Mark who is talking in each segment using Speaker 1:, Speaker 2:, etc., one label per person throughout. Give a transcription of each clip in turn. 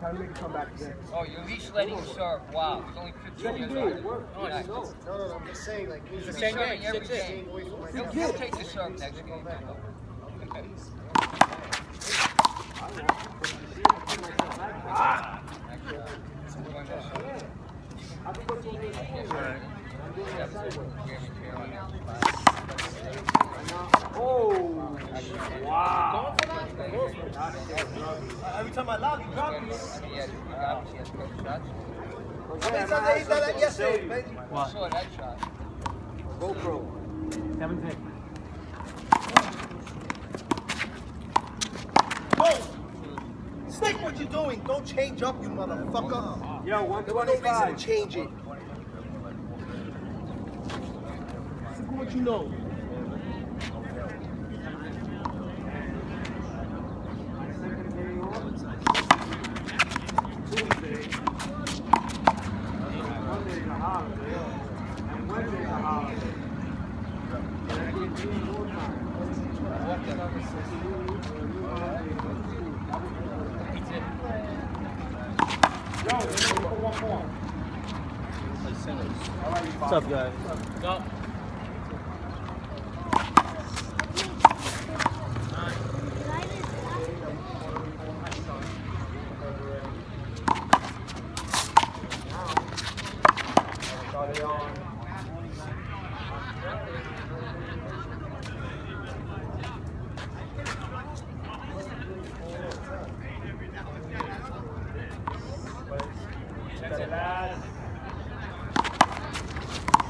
Speaker 1: Time to make a comeback again.
Speaker 2: Oh, you're at least letting serve. Wow, he's only 15 years old.
Speaker 3: No, no, no, I'm just saying, like, he's
Speaker 2: He's
Speaker 3: a
Speaker 2: serving every
Speaker 3: Six
Speaker 2: game.
Speaker 3: away from my
Speaker 2: He'll, he'll take the serve next game.
Speaker 1: Oh, wow.
Speaker 4: Every time I lob, you drop me.
Speaker 2: He has, obviously has good shots.
Speaker 4: How many times did he done that yesterday, baby?
Speaker 2: I saw that shot.
Speaker 1: GoPro. 17.
Speaker 4: Boom! Stick what you're doing. Don't change up, you motherfucker.
Speaker 1: Yo,
Speaker 4: There was no reason to change it. Stick what you know.
Speaker 1: Tuesday. Monday's a holiday. And Wednesday's a holiday. And that gives me more time. For one more.
Speaker 4: What's up, guys?
Speaker 1: The last seven years, custodians putting me on things like that. There's some custodians that will give me, yeah, another one there,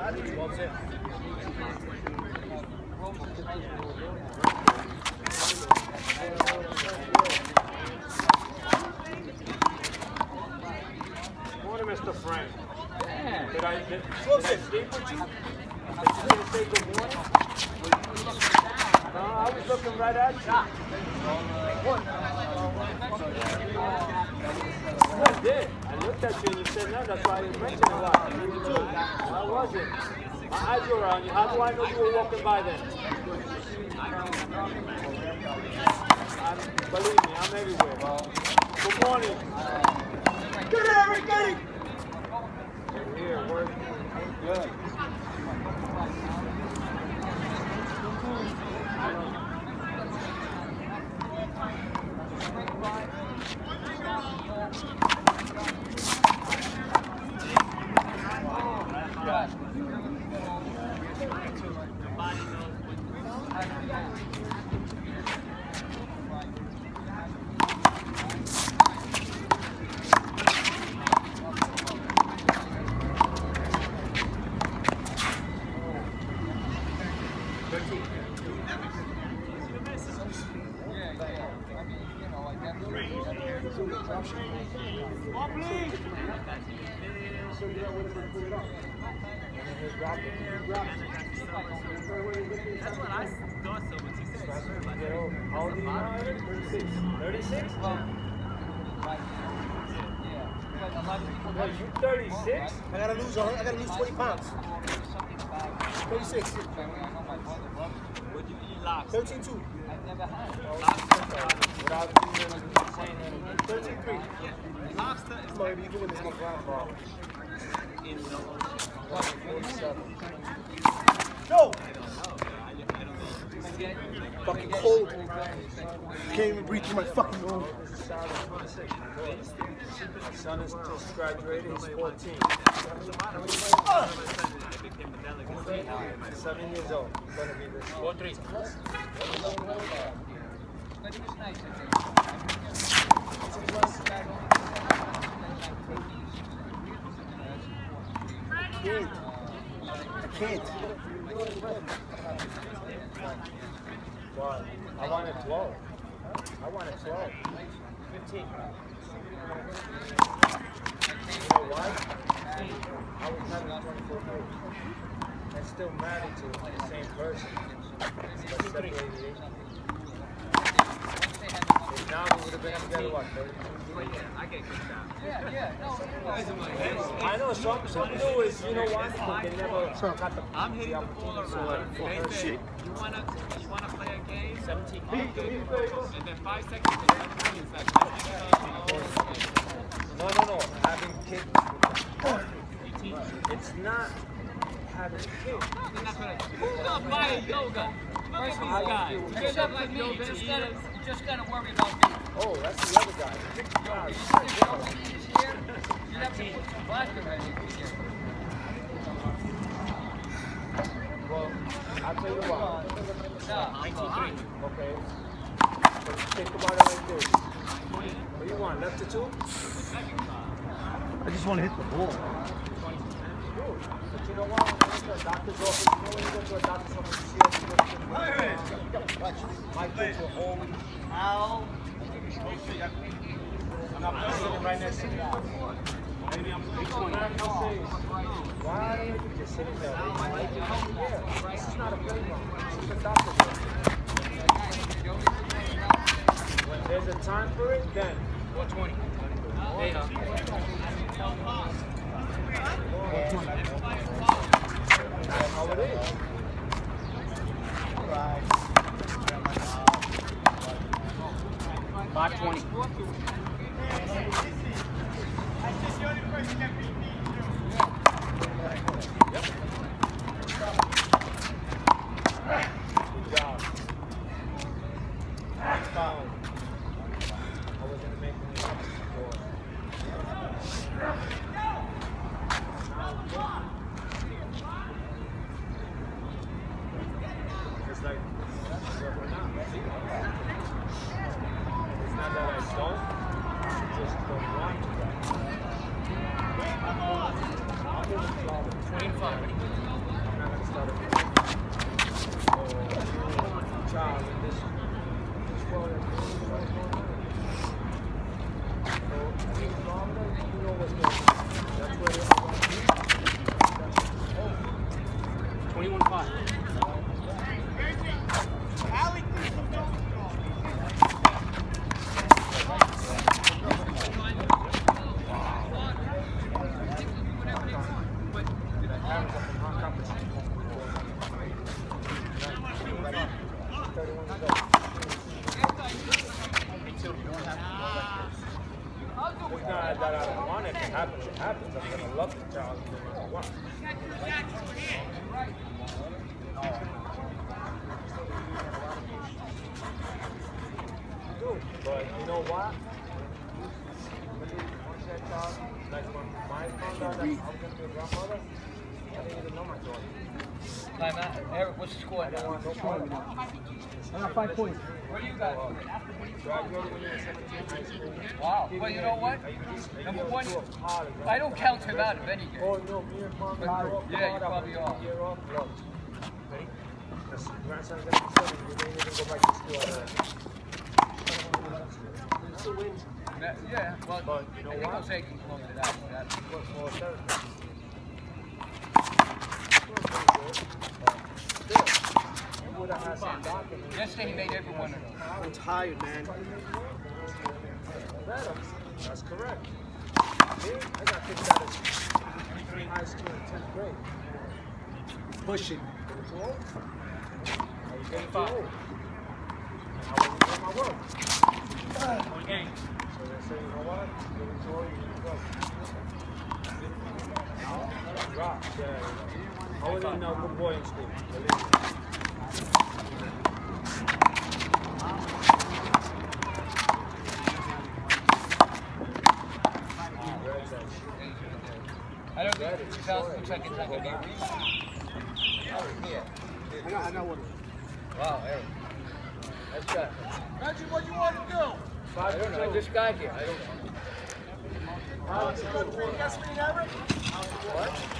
Speaker 1: Morning, Mr. Frank. Did I, did, did I speak with you? Did you just say good morning? No, I was looking right at you. What? I did. I looked at you and you said no, that's why I didn't mention it. Why? You too. Why was it? My eyes were on you. How do I know you were walking by then? I'm, believe me, I'm everywhere. Good morning.
Speaker 4: Eric, get it!
Speaker 1: Here, work. Good.
Speaker 5: I thought so, but she said it's true. Like,
Speaker 1: How old are you now, 36. 36? Well, you 36?
Speaker 4: I gotta lose, I gotta lose 20 pounds. 36.
Speaker 5: would you eat lobster?
Speaker 4: 13 2.
Speaker 1: Without even saying anything.
Speaker 4: 13 3.
Speaker 5: Lobster is
Speaker 4: Come on, baby, you can win this game.
Speaker 5: in the ocean.
Speaker 4: Go!
Speaker 5: I don't know.
Speaker 4: Fucking cold. Can't even breathe through my fucking nose.
Speaker 1: My son is just graduated, he's 14.
Speaker 5: They became a delegate.
Speaker 1: Seven years old. He's gonna be this. Four three.
Speaker 2: But he think.
Speaker 3: kid.
Speaker 1: Well, I wanted 12. I wanted 12. 15. You know why? I was having 24 years. And still married to the same person. But separated age. If now we would have been together, what, 32
Speaker 5: But yeah, I get kicked out.
Speaker 2: Yeah, yeah, no, no.
Speaker 1: I know some some do is you know why they never got the
Speaker 5: I'm hitting the ball
Speaker 1: her
Speaker 5: say,
Speaker 1: shit.
Speaker 5: you wanna, you wanna play a game?
Speaker 1: 17.
Speaker 5: Okay. And then five seconds to 17 seconds.
Speaker 1: No, no, no. Having kids. It's not having kids.
Speaker 5: Who's a yoga? Look at these guys.
Speaker 2: Just up
Speaker 5: like
Speaker 2: gotta, worry about me.
Speaker 1: Oh, that's the other guy.
Speaker 2: Yo, you think Joe P is here? You have to put some vodka in.
Speaker 1: Well, I'll tell you what.
Speaker 2: Nah,
Speaker 1: Okay. So think about it like this. What do you want? Left to two?
Speaker 3: I just want to hit the ball.
Speaker 1: Good. But you know what? When you go to a doctor's office, you know when you go to a doctor's office, you see all these different Mike goes to a home.
Speaker 4: Ow.
Speaker 1: And I'm sitting right next to you. Maybe I'm Why are you just sitting there? Yeah, this is not a playground. This is a doctor's. When there's a time for it, then.
Speaker 2: 120. Hey,
Speaker 1: 520. Don't it to. Happens. I'm gonna love the child no matter what. But you know what? Like when my found out I was gonna be a grandmother, I didn't even know my daughter.
Speaker 2: Time out. Eric, what's the score now?
Speaker 1: want no part of.
Speaker 3: I got five points.
Speaker 2: What do you got?
Speaker 1: Graduated when you were 17 high school.
Speaker 2: Wow. Well, you know what?
Speaker 1: I used to
Speaker 2: Number one,
Speaker 1: able to college.
Speaker 2: I don't count him out of any game.
Speaker 1: Oh no, me and mom
Speaker 2: yeah, you probably are.
Speaker 1: a year off. Look, ready? This grandson's gonna be seven. You didn't even go back to school. It's a win.
Speaker 2: Yeah, Yeah, well,
Speaker 1: But you know
Speaker 2: I think
Speaker 1: what?
Speaker 2: Jose can close it out. That's-
Speaker 1: Work for a therapist. Still, you would have had some documents.
Speaker 2: Yesterday he made every one of them.
Speaker 3: I'm tired, man.
Speaker 1: That's correct. I got kicked out of high school in 10th grade.
Speaker 3: Pushing.
Speaker 1: Getting doing my work.
Speaker 5: One game.
Speaker 1: So they say, you know what? Too old, you go. Drop, yeah. I good boy in school.
Speaker 2: Don't think 2000 looks like it's not going to be a rebound.
Speaker 3: I got, I got one.
Speaker 2: Wow, Eric. Good.
Speaker 4: Reggie, what you want to do?
Speaker 2: I don't know. I just got here. I don't know.
Speaker 4: You got speed ever?
Speaker 1: What?